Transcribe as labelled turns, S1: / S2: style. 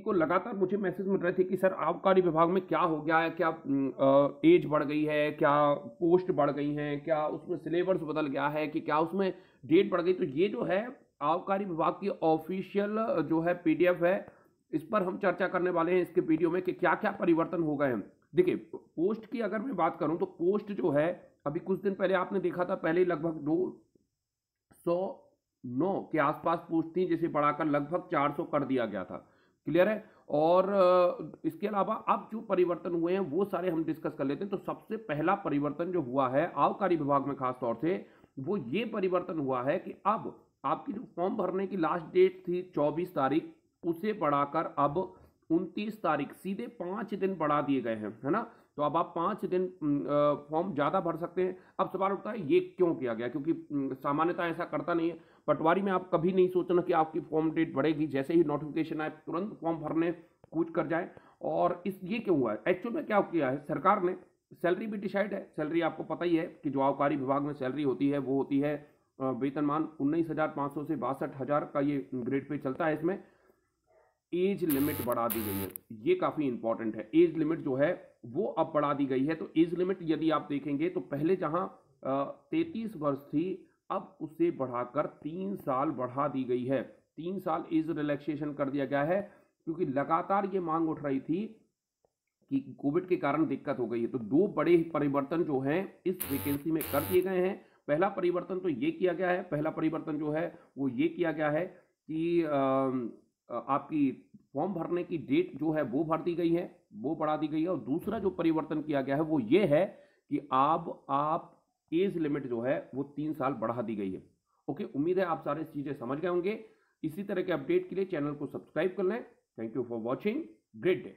S1: को लगातार मुझे मैसेज मिल रहे थे कि, सर, आबकारी विभाग में क्या हो गया है? क्या एज बढ़ गई है? क्या पोस्ट बढ़ गई हैं? क्या उसमें सिलेबस बदल गया है कि क्या उसमें डेट बढ़ गई? तो ये जो है, आबकारी विभाग की ऑफिशियल, जो है, पीडीएफ है, इस पर हम चर्चा करने वाले हैं इसके वीडियो में कि क्या क्या परिवर्तन हो गए हैं। देखिए, पोस्ट की अगर मैं बात करूँ तो पोस्ट जो है, अभी कुछ दिन पहले आपने देखा था, पहले लगभग दो सौ नौ के आसपास पोस्ट थी, जिसे बढ़ाकर लगभग चार सौ कर दिया गया था। क्लियर है? और इसके अलावा अब जो परिवर्तन हुए हैं, वो सारे हम डिस्कस कर लेते हैं। तो सबसे पहला परिवर्तन जो हुआ है आबकारी विभाग में खास तौर से, वो ये परिवर्तन हुआ है कि अब आपकी जो फॉर्म भरने की लास्ट डेट थी चौबीस तारीख, उसे बढ़ाकर अब उनतीस तारीख, सीधे पाँच दिन बढ़ा दिए गए हैं, है ना? तो अब आप पाँच दिन फॉर्म ज़्यादा भर सकते हैं। अब सवाल उठता है, ये क्यों किया गया? क्योंकि सामान्यतः ऐसा करता नहीं है। पटवारी में आप कभी नहीं सोचना कि आपकी फॉर्म डेट बढ़ेगी। जैसे ही नोटिफिकेशन आए, तुरंत फॉर्म भरने कूच कर जाए। और इस, ये क्यों हुआ? है एक्चुअल में क्या किया है? सरकार ने सैलरी भी डिसाइड है। सैलरी आपको पता ही है कि जो आबकारी विभाग में सैलरी होती है, वो होती है वेतनमान उन्नीस हज़ार पाँच सौ से बासठ हज़ार का ये ग्रेड पे चलता है इसमें। एज लिमिट बढ़ा दी गई है। ये काफ़ी इंपॉर्टेंट है। एज लिमिट जो है, वो अब बढ़ा दी गई है। तो एज लिमिट यदि आप देखेंगे तो पहले जहाँ तैतीस वर्ष थी, अब उसे बढ़ाकर तीन साल बढ़ा दी गई है। तीन साल एज रिलैक्सेशन कर दिया गया है, क्योंकि लगातार ये मांग उठ रही थी कि कोविड के कारण दिक्कत हो गई है। तो दो बड़े परिवर्तन जो हैं, इस वैकेंसी में कर दिए गए हैं। पहला परिवर्तन तो ये किया गया है। पहला परिवर्तन जो है, वो ये किया गया है कि आपकी फॉर्म भरने की डेट जो है वो भर दी गई है, वो बढ़ा दी गई है और दूसरा जो परिवर्तन किया गया है वो ये है कि अब आप एज लिमिट जो है वो तीन साल बढ़ा दी गई है। ओके, उम्मीद है आप सारे चीज़ें समझ गए होंगे। इसी तरह के अपडेट के लिए चैनल को सब्सक्राइब कर लें। Thank you for watching. Great day.